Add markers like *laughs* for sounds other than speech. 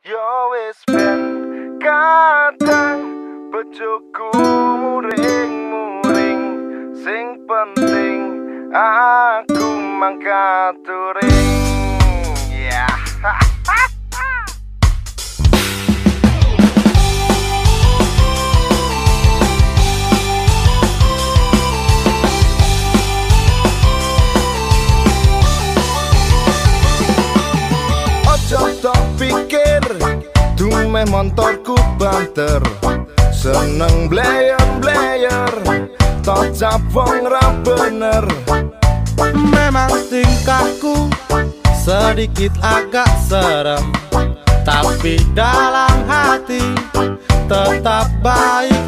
Yo wis ben kadang bojoku muring-muring sing penting aku mangkat turing ya *laughs* Ojo pikir Dumeh montorku banter. Seneng blayer-blayer Tok cabong ra bener. Memang tingkahku sedikit agak serem. Tapi dalam hati tetap baik